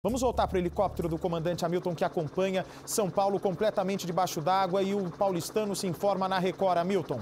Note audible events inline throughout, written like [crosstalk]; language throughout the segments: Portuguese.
Vamos voltar para o helicóptero do comandante Hamilton que acompanha São Paulo completamente debaixo d'água e o paulistano se informa na Record. Hamilton.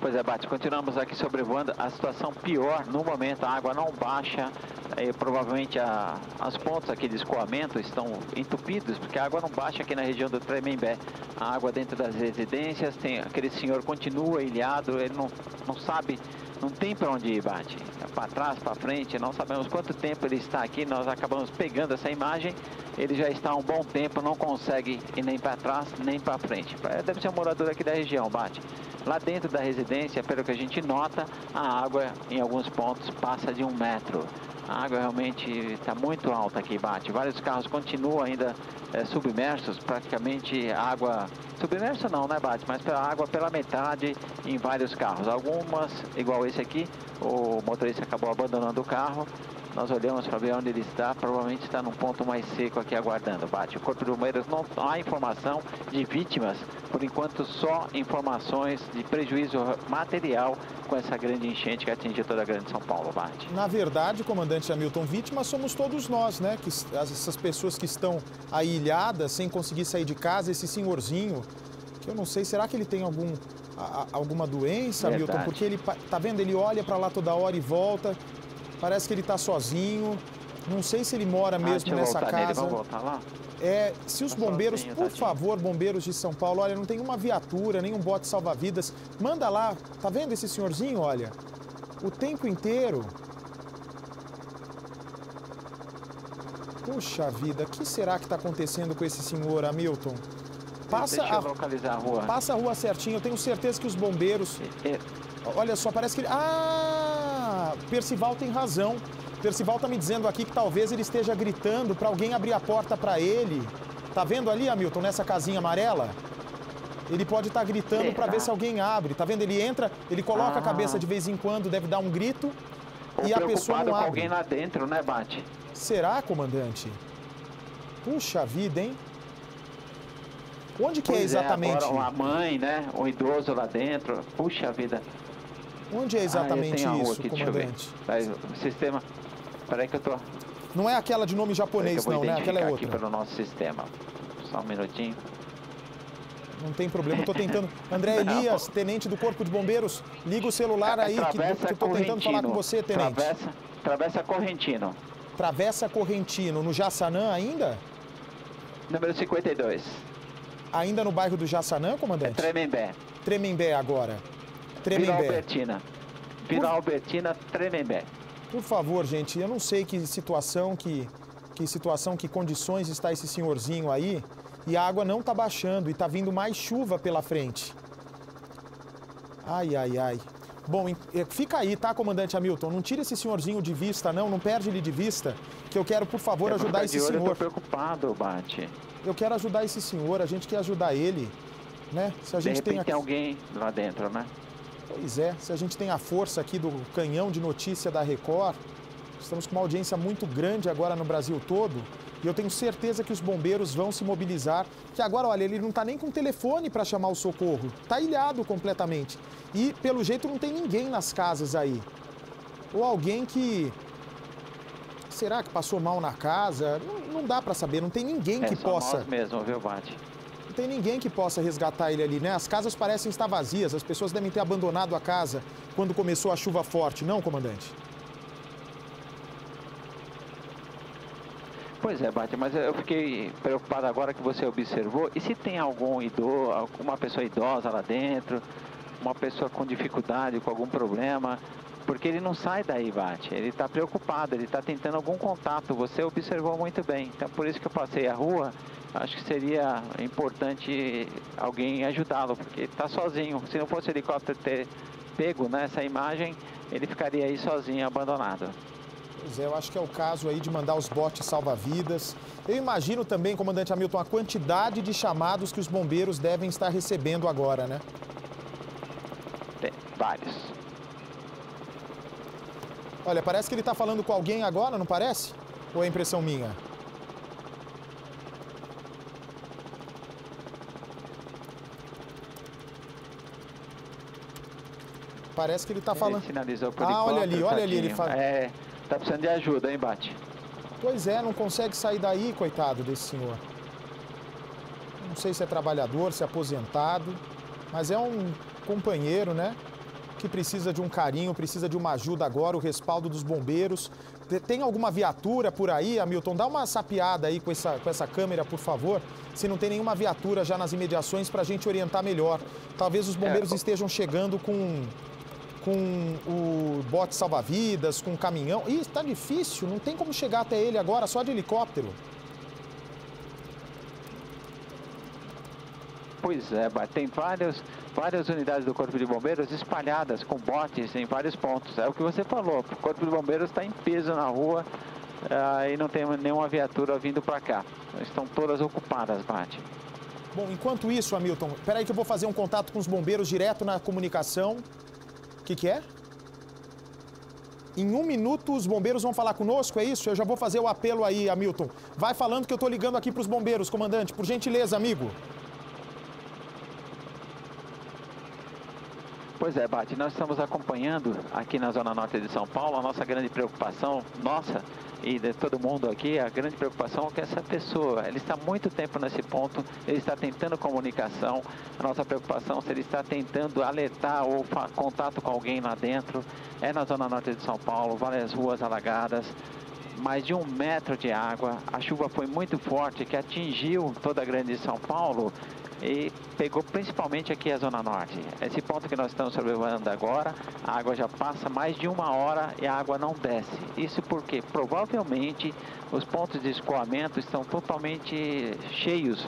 Pois é, Bate, continuamos aqui sobrevoando. A situação pior no momento, a água não baixa. E, provavelmente a, as pontes aqui de escoamento estão entupidas, porque a água não baixa aqui na região do Tremembé. A água dentro das residências, tem aquele senhor continua ilhado, ele não, não sabe não tem para onde ir, bate. É para trás, para frente, não sabemos quanto tempo ele está aqui, nós acabamos pegando essa imagem, ele já está há um bom tempo, não consegue ir nem para trás, nem para frente. É, deve ser um morador aqui da região, bate. Lá dentro da residência, pelo que a gente nota, a água em alguns pontos passa de um metro. A água realmente está muito alta aqui, bate. Vários carros continuam ainda é, submersos, praticamente água... Submerso não, né, Bate? Mas pela água pela metade em vários carros. Algumas, igual esse aqui, o motorista acabou abandonando o carro nós olhamos para ver onde ele está, provavelmente está num ponto mais seco aqui aguardando. Bate. O Corpo de Bombeiros não há informação de vítimas, por enquanto só informações de prejuízo material com essa grande enchente que atingiu toda a grande São Paulo. Bate. Na verdade, comandante Hamilton, vítimas somos todos nós, né? Que, essas pessoas que estão aí ilhadas, sem conseguir sair de casa, esse senhorzinho, que eu não sei, será que ele tem algum a, alguma doença, Verdade. Milton? Porque ele, tá vendo, ele olha para lá toda hora e volta. Parece que ele está sozinho. Não sei se ele mora ah, mesmo ah, nessa casa. Nele, vamos voltar lá? É, se os tá bombeiros, sozinho, por favor, bombeiros de São Paulo, olha, não tem uma viatura, nem um bote salva-vidas, manda lá, tá vendo esse senhorzinho, olha? O tempo inteiro. Puxa vida, o que será que está acontecendo com esse senhor, Hamilton? Passa Deixa a, localizar a rua. Passa a rua certinho, eu tenho certeza que os bombeiros... É, é... Olha só, parece que ele... Ah! Percival tem razão. Percival está me dizendo aqui que talvez ele esteja gritando para alguém abrir a porta para ele. Tá vendo ali, Hamilton, nessa casinha amarela? Ele pode estar tá gritando para ver se alguém abre. Tá vendo? Ele entra, ele coloca ah. a cabeça de vez em quando, deve dar um grito Ou e a pessoa não com abre. alguém lá dentro, né, Bate? Será, comandante? Puxa vida, hein? Onde que é pois é exatamente? É, agora, uma mãe, né? Um idoso lá dentro. Puxa vida. Onde é exatamente ah, isso, aqui, comandante? Aí, o sistema. Peraí que eu tô. Não é aquela de nome japonês, não, né? Aquela é outra. aqui pelo nosso sistema. Só um minutinho. Não tem problema, eu tô tentando. André [laughs] Elias, tenente do Corpo de Bombeiros, liga o celular aí, que, que eu tô tentando falar com você, tenente. Travessa, travessa Correntino. Travessa Correntino, no Jaçanã ainda? Número 52. Ainda no bairro do Jaçanã, comandante? É Tremembé. Tremembé agora. Tremembé. Vila Albertina. Vila. Albertina, Tremembé. Por favor, gente, eu não sei que situação, que, que situação, que condições está esse senhorzinho aí e a água não está baixando e está vindo mais chuva pela frente. Ai, ai, ai. Bom, eh, fica aí, tá, comandante Hamilton? Não tira esse senhorzinho de vista, não, não perde ele de vista, que eu quero, por favor, ajudar esse senhor. Eu tô preocupado, Bate. Eu quero ajudar esse senhor, a gente quer ajudar ele, né? Se a gente de tem, aqui... tem alguém lá dentro, né? Pois é, se a gente tem a força aqui do canhão de notícia da Record, estamos com uma audiência muito grande agora no Brasil todo, e eu tenho certeza que os bombeiros vão se mobilizar, que agora, olha, ele não está nem com telefone para chamar o socorro, está ilhado completamente. E, pelo jeito, não tem ninguém nas casas aí. Ou alguém que será que passou mal na casa? Não, não dá para saber, não tem ninguém é que possa. Nós mesmo, viu, Bate? Tem ninguém que possa resgatar ele ali, né? As casas parecem estar vazias, as pessoas devem ter abandonado a casa quando começou a chuva forte, não, comandante? Pois é, Bate, mas eu fiquei preocupado agora que você observou. E se tem algum idoso, alguma pessoa idosa lá dentro, uma pessoa com dificuldade, com algum problema, porque ele não sai daí, Bate. Ele está preocupado, ele está tentando algum contato. Você observou muito bem. Então, por isso que eu passei a rua acho que seria importante alguém ajudá-lo, porque está sozinho. Se não fosse o helicóptero ter pego nessa né, imagem, ele ficaria aí sozinho, abandonado. Pois é, eu acho que é o caso aí de mandar os botes salva-vidas. Eu imagino também, comandante Hamilton, a quantidade de chamados que os bombeiros devem estar recebendo agora, né? Tem, vários. Olha, parece que ele está falando com alguém agora, não parece? Ou é impressão minha? Parece que ele está falando. Ele sinalizou por Ah, olha ali, olha ali, ele fala. É, tá precisando de ajuda, hein, Bate? Pois é, não consegue sair daí, coitado desse senhor. Não sei se é trabalhador, se é aposentado, mas é um companheiro, né? Que precisa de um carinho, precisa de uma ajuda agora, o respaldo dos bombeiros. Tem alguma viatura por aí, Hamilton? Dá uma sapiada aí com essa, com essa câmera, por favor. Se não tem nenhuma viatura já nas imediações para a gente orientar melhor. Talvez os bombeiros é. estejam chegando com, com o bote salva-vidas, com o caminhão. Ih, está difícil, não tem como chegar até ele agora, só de helicóptero. Pois é, tem várias, várias unidades do Corpo de Bombeiros espalhadas com botes em vários pontos. É o que você falou, o Corpo de Bombeiros está em peso na rua uh, e não tem nenhuma viatura vindo para cá. Estão todas ocupadas, Bate. Bom, enquanto isso, Hamilton, espera aí que eu vou fazer um contato com os bombeiros direto na comunicação. O que, que é? Em um minuto os bombeiros vão falar conosco, é isso? Eu já vou fazer o apelo aí, Hamilton. Vai falando que eu estou ligando aqui para os bombeiros, comandante. Por gentileza, amigo. Pois é, Bate, nós estamos acompanhando aqui na Zona Norte de São Paulo, a nossa grande preocupação, nossa e de todo mundo aqui, a grande preocupação é que essa pessoa, ele está muito tempo nesse ponto, ele está tentando comunicação, a nossa preocupação se ele está tentando alertar ou contato com alguém lá dentro, é na Zona Norte de São Paulo, várias ruas alagadas, mais de um metro de água, a chuva foi muito forte que atingiu toda a grande São Paulo e pegou principalmente aqui a Zona Norte. Esse ponto que nós estamos sobrevoando agora, a água já passa mais de uma hora e a água não desce. Isso porque provavelmente os pontos de escoamento estão totalmente cheios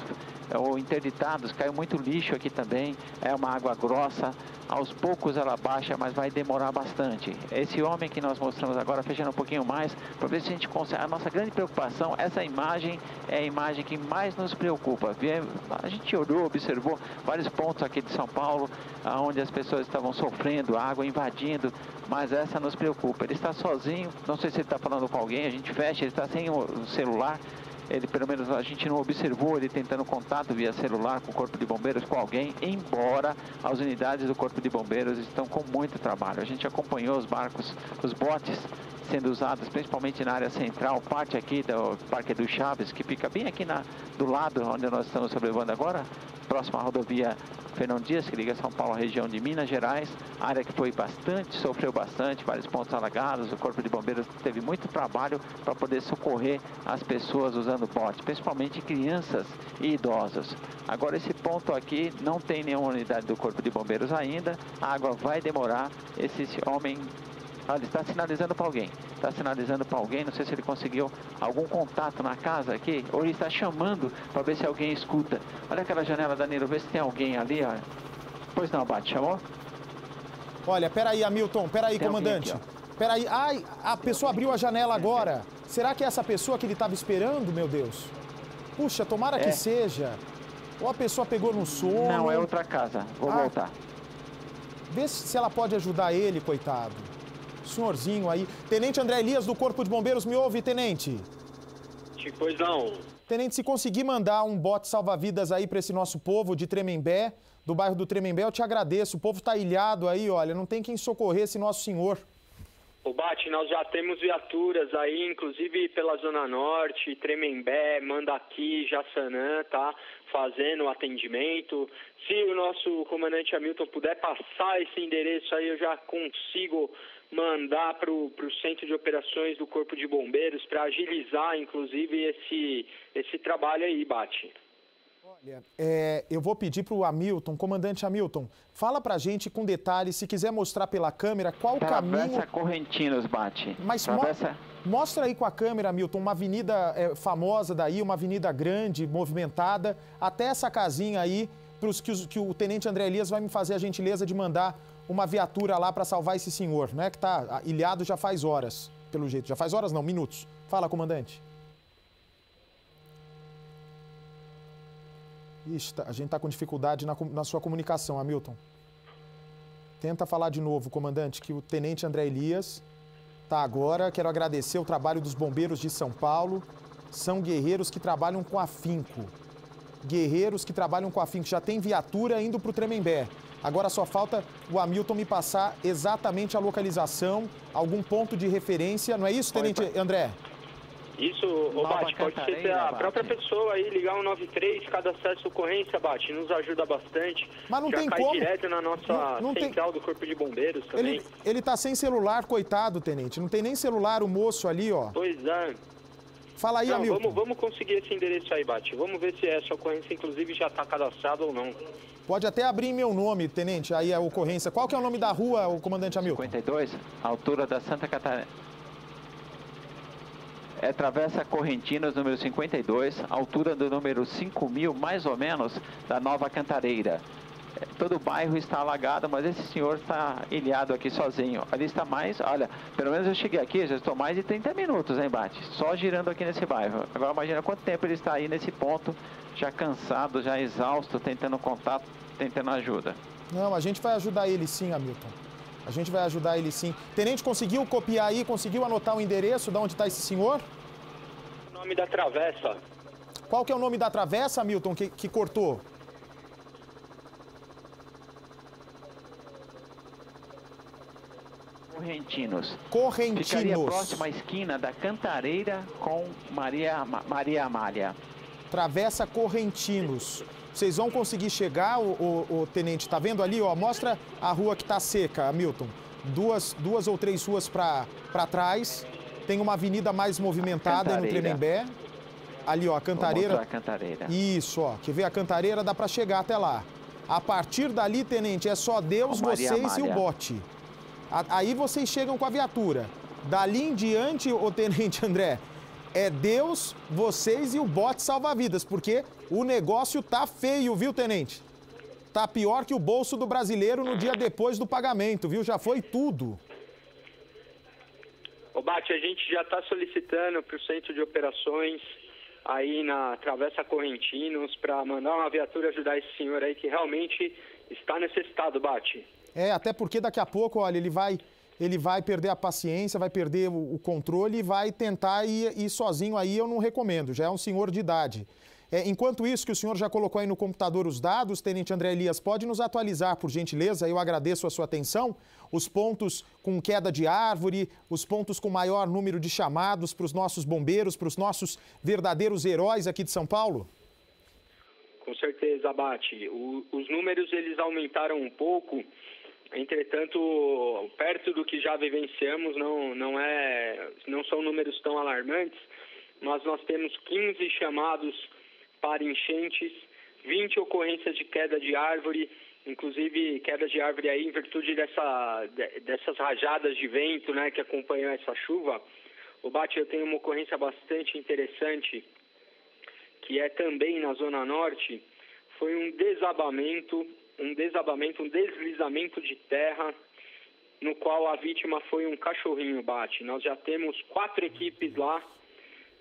ou interditados, caiu muito lixo aqui também, é uma água grossa, aos poucos ela baixa, mas vai demorar bastante. Esse homem que nós mostramos agora, fechando um pouquinho mais, para ver se a gente consegue, a nossa grande preocupação, essa imagem é a imagem que mais nos preocupa. A gente olhou, observou vários pontos aqui de São Paulo, onde as pessoas estavam sofrendo, água invadindo, mas essa nos preocupa. Ele está sozinho, não sei se ele está falando com alguém, a gente fecha, ele está sem o celular, ele pelo menos a gente não observou ele tentando contato via celular com o Corpo de Bombeiros, com alguém, embora as unidades do Corpo de Bombeiros estão com muito trabalho. A gente acompanhou os barcos, os botes sendo usados principalmente na área central, parte aqui do Parque do Chaves, que fica bem aqui na, do lado onde nós estamos sobrevoando agora, próxima à rodovia Fernão Dias, que liga São Paulo à região de Minas Gerais, área que foi bastante, sofreu bastante, vários pontos alagados, o Corpo de Bombeiros teve muito trabalho para poder socorrer as pessoas usando bote, principalmente crianças e idosos. Agora esse ponto aqui não tem nenhuma unidade do Corpo de Bombeiros ainda, a água vai demorar, esse homem ah, ele está sinalizando para alguém. Está sinalizando para alguém, não sei se ele conseguiu algum contato na casa aqui, ou ele está chamando para ver se alguém escuta. Olha aquela janela, Danilo, vê se tem alguém ali, ó. Pois não, Bate, chamou? Olha, peraí, Hamilton, peraí, tem comandante. Aqui, peraí, ai, a pessoa abriu a janela agora. Será que é essa pessoa que ele estava esperando, meu Deus? Puxa, tomara é. que seja. Ou a pessoa pegou no sono. Não, é outra casa. Vou ah, voltar. Vê se ela pode ajudar ele, coitado senhorzinho aí. Tenente André Elias, do Corpo de Bombeiros, me ouve, tenente? Pois não. Tenente, se conseguir mandar um bote salva-vidas aí para esse nosso povo de Tremembé, do bairro do Tremembé, eu te agradeço. O povo está ilhado aí, olha, não tem quem socorrer esse nosso senhor. O Bate, nós já temos viaturas aí, inclusive pela Zona Norte, Tremembé, Mandaqui, Jaçanã, tá? Fazendo o atendimento. Se o nosso comandante Hamilton puder passar esse endereço aí, eu já consigo mandar para o centro de operações do Corpo de Bombeiros para agilizar, inclusive, esse, esse trabalho aí, Bate. Olha, é, eu vou pedir para o Hamilton, comandante Hamilton, fala para a gente com detalhes, se quiser mostrar pela câmera, qual o caminho... Travessa Correntinos, Bate. Mas Travessa... mo mostra aí com a câmera, Hamilton, uma avenida é, famosa daí, uma avenida grande, movimentada, até essa casinha aí, pros, que, os, que o Tenente André Elias vai me fazer a gentileza de mandar uma viatura lá para salvar esse senhor, né? Que está ilhado já faz horas, pelo jeito. Já faz horas não, minutos. Fala, comandante. Ixi, tá, a gente está com dificuldade na, na sua comunicação, Hamilton. Tenta falar de novo, comandante, que o tenente André Elias está agora. Quero agradecer o trabalho dos bombeiros de São Paulo. São guerreiros que trabalham com afinco. Guerreiros que trabalham com afinco. Já tem viatura indo para o Tremembé. Agora só falta o Hamilton me passar exatamente a localização, algum ponto de referência. Não é isso, Tenente André? Isso, o Bate, pode ser a própria pessoa aí ligar um 93, cada acesso ocorrência, Bate, nos ajuda bastante. Mas não Já tem cai como. direto na nossa Não- não tem- central do Corpo de Bombeiros também. Ele, ele tá sem celular, coitado, Tenente. Não tem nem celular o moço ali, ó. Pois é. Fala aí, Não, Hamilton. vamos, vamos conseguir esse endereço aí, Bate. Vamos ver se essa ocorrência, inclusive, já está cadastrada ou não. Pode até abrir em meu nome, Tenente, aí a ocorrência. Qual que é o nome da rua, o comandante Hamilton? 52, altura da Santa Catarina. É Travessa Correntinas, número 52, altura do número 5000, mais ou menos, da Nova Cantareira. Todo o bairro está alagado, mas esse senhor está ilhado aqui sozinho. Ali está mais, olha, pelo menos eu cheguei aqui, já estou mais de 30 minutos, hein, Bate? Só girando aqui nesse bairro. Agora imagina quanto tempo ele está aí nesse ponto, já cansado, já exausto, tentando contato, tentando ajuda. Não, a gente vai ajudar ele sim, Hamilton. A gente vai ajudar ele sim. Tenente, conseguiu copiar aí, conseguiu anotar o endereço de onde está esse senhor? O nome da travessa. Qual que é o nome da travessa, Hamilton, que, que cortou? Correntinos. Ficaria Correntinos. próxima à esquina da Cantareira com Maria, Ma- Maria Amália. Travessa Correntinos. Vocês vão conseguir chegar, o, o- o tenente, tá vendo ali, ó? Mostra a rua que tá seca, Hamilton. Duas, duas ou três ruas para trás. Tem uma avenida mais movimentada no. Tremembé. Ali, ó, a Cantareira. a Cantareira. Isso, ó. Quer ver a Cantareira? Dá para chegar até lá. A partir dali, tenente, é só Deus, Ô, Maria vocês e o bote. Aí vocês chegam com a viatura. Dali em diante, o tenente André, é Deus, vocês e o bote salva-vidas, porque o negócio tá feio, viu, tenente? Tá pior que o bolso do brasileiro no dia depois do pagamento, viu? Já foi tudo. Ô, Bate, a gente já está solicitando para o centro de operações aí na Travessa Correntinos para mandar uma viatura ajudar esse senhor aí que realmente está necessitado, Bate. É, até porque daqui a pouco, olha, ele vai, ele vai perder a paciência, vai perder o, o controle e vai tentar ir, ir sozinho aí, eu não recomendo, já é um senhor de idade. É, enquanto isso, que o senhor já colocou aí no computador os dados, Tenente André Elias, pode nos atualizar, por gentileza? Eu agradeço a sua atenção. Os pontos com queda de árvore, os pontos com maior número de chamados para os nossos bombeiros, para os nossos verdadeiros heróis aqui de São Paulo? Com certeza, Bate. Os números eles aumentaram um pouco, entretanto, perto do que já vivenciamos, não, não, é, não são números tão alarmantes, mas nós temos 15 chamados para enchentes, 20 ocorrências de queda de árvore, inclusive queda de árvore aí em virtude dessa, de- dessas rajadas de vento né, que acompanham essa chuva. O Bate, eu tenho uma ocorrência bastante interessante que é também na Zona Norte, foi um desabamento, um desabamento, um deslizamento de terra, no qual a vítima foi um cachorrinho bate. Nós já temos quatro equipes lá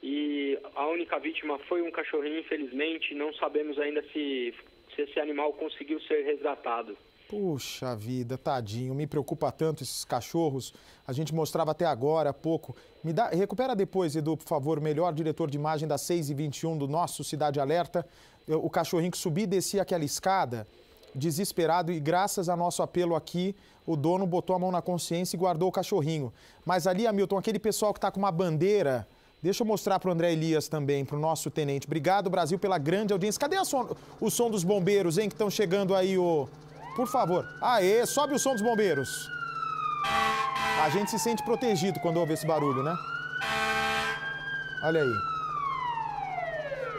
e a única vítima foi um cachorrinho, infelizmente. Não sabemos ainda se, se esse animal conseguiu ser resgatado. Puxa vida, tadinho, me preocupa tanto esses cachorros. A gente mostrava até agora há pouco. Me dá, recupera depois, Edu, por favor, melhor diretor de imagem das 6 e 21 do nosso Cidade Alerta. O cachorrinho que subia e descia aquela escada, desesperado, e graças a nosso apelo aqui, o dono botou a mão na consciência e guardou o cachorrinho. Mas ali, Hamilton, aquele pessoal que está com uma bandeira. Deixa eu mostrar para o André Elias também, para o nosso tenente. Obrigado, Brasil, pela grande audiência. Cadê som- o som dos bombeiros, hein, que estão chegando aí, o. Por favor. Aê, sobe o som dos bombeiros. A gente se sente protegido quando ouve esse barulho, né? Olha aí.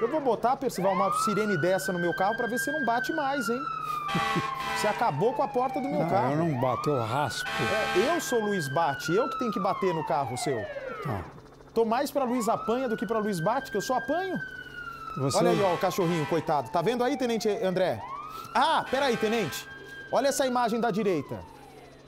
Eu vou botar, Percival, uma sirene dessa no meu carro para ver se não bate mais, hein? Você acabou com a porta do meu Não, carro. eu não bato, eu raspo. É, eu sou Luiz Bate, eu que tenho que bater no carro seu. Tá. Tô mais pra Luiz Apanha do que pra Luiz Bate, que eu só apanho. Você, Olha aí, ó, o cachorrinho, coitado. Tá vendo aí, Tenente André? Ah, peraí, Tenente. Olha essa imagem da direita.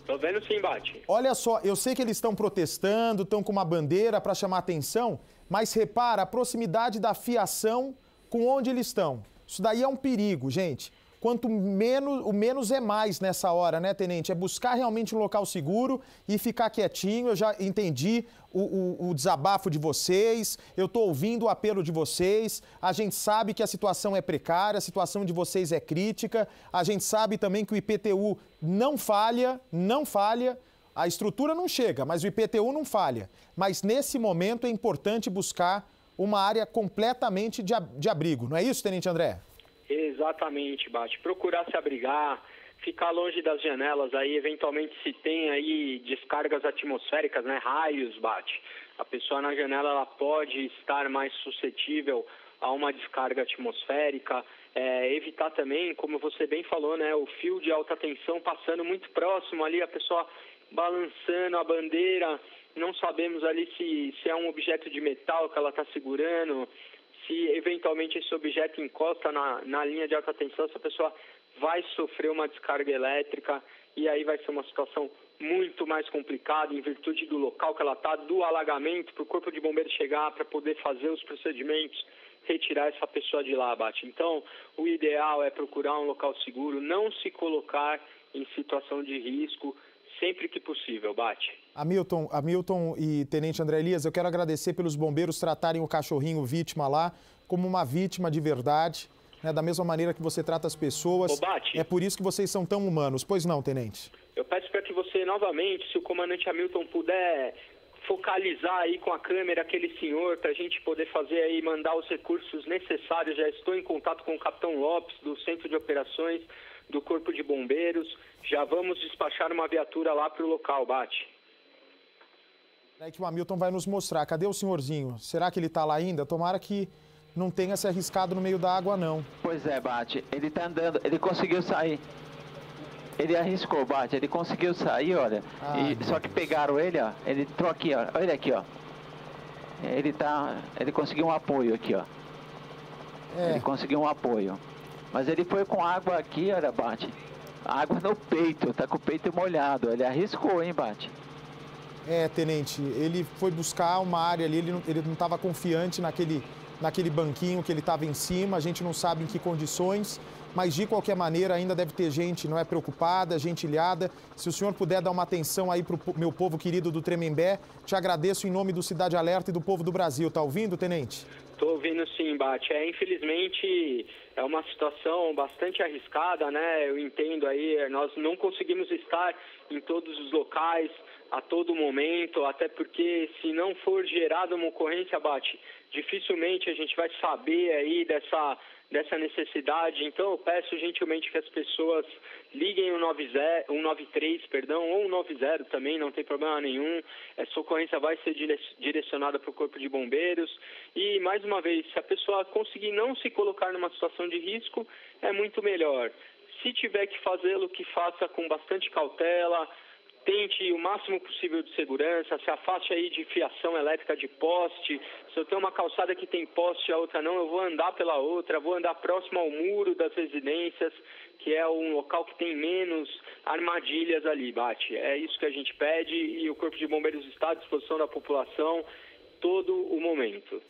Tô vendo sim, bate. Olha só, eu sei que eles estão protestando, estão com uma bandeira para chamar atenção, mas repara a proximidade da fiação com onde eles estão. Isso daí é um perigo, gente. Quanto menos, o menos é mais nessa hora, né, tenente? É buscar realmente um local seguro e ficar quietinho. Eu já entendi o, o, o desabafo de vocês, eu estou ouvindo o apelo de vocês. A gente sabe que a situação é precária, a situação de vocês é crítica. A gente sabe também que o IPTU não falha, não falha. A estrutura não chega, mas o IPTU não falha. Mas nesse momento é importante buscar uma área completamente de, abrigo, não é isso, Tenente André? Exatamente, Bate. Procurar se abrigar, ficar longe das janelas aí, eventualmente se tem aí descargas atmosféricas, né, raios, Bate. A pessoa na janela ela pode estar mais suscetível a uma descarga atmosférica, é, evitar também, como você bem falou, né, o fio de alta tensão passando muito próximo ali, a pessoa balançando a bandeira, não sabemos ali se, se é um objeto de metal que ela está segurando, se eventualmente esse objeto encosta na, na linha de alta tensão, essa pessoa vai sofrer uma descarga elétrica e aí vai ser uma situação muito mais complicada em virtude do local que ela está, do alagamento, para o corpo de bombeiro chegar, para poder fazer os procedimentos, retirar essa pessoa de lá, Bate. Então, o ideal é procurar um local seguro, não se colocar em situação de risco, sempre que possível, Bate. Hamilton, Hamilton e Tenente André Elias, eu quero agradecer pelos bombeiros tratarem o cachorrinho vítima lá como uma vítima de verdade, né, da mesma maneira que você trata as pessoas. Ô, Bate, é por isso que vocês são tão humanos. Pois não, Tenente? Eu peço para que você, novamente, se o comandante Hamilton puder focalizar aí com a câmera aquele senhor para a gente poder fazer aí, mandar os recursos necessários. Já estou em contato com o Capitão Lopes, do Centro de Operações do Corpo de Bombeiros. Já vamos despachar uma viatura lá para o local, Bate. É que o Hamilton vai nos mostrar. Cadê o senhorzinho? Será que ele está lá ainda? Tomara que não tenha se arriscado no meio da água, não. Pois é, Bate. Ele está andando, ele conseguiu sair. Ele arriscou, Bate. Ele conseguiu sair, olha. Ai, e, só que pegaram ele, ó. Ele entrou aqui, ó. Olha ele aqui, ó. Ele tá. Ele conseguiu um apoio aqui, ó. É. Ele conseguiu um apoio. Mas ele foi com água aqui, olha, Bate. Água no peito, tá com o peito molhado. Ele arriscou, hein, Bate? É, tenente, ele foi buscar uma área ali, ele não estava confiante naquele, naquele banquinho que ele estava em cima, a gente não sabe em que condições, mas de qualquer maneira ainda deve ter gente, não é preocupada, gente ilhada. Se o senhor puder dar uma atenção aí para o meu povo querido do Tremembé, te agradeço em nome do Cidade Alerta e do povo do Brasil. Tá ouvindo, tenente? Estou ouvindo sim, Bate. É, infelizmente é uma situação bastante arriscada, né? Eu entendo aí, nós não conseguimos estar em todos os locais a todo momento, até porque se não for gerada uma ocorrência, Bate, dificilmente a gente vai saber aí dessa dessa necessidade. Então eu peço gentilmente que as pessoas liguem o 90, 193, perdão, ou o 90 também, não tem problema nenhum. Essa ocorrência vai ser direcionada para o Corpo de Bombeiros. E mais uma vez, se a pessoa conseguir não se colocar numa situação de risco, é muito melhor. Se tiver que fazê-lo, que faça com bastante cautela, tente o máximo possível de segurança, se afaste aí de fiação elétrica de poste. Se eu tenho uma calçada que tem poste e a outra não, eu vou andar pela outra, vou andar próximo ao muro das residências, que é um local que tem menos armadilhas ali, bate. É isso que a gente pede e o Corpo de Bombeiros está à disposição da população todo o momento.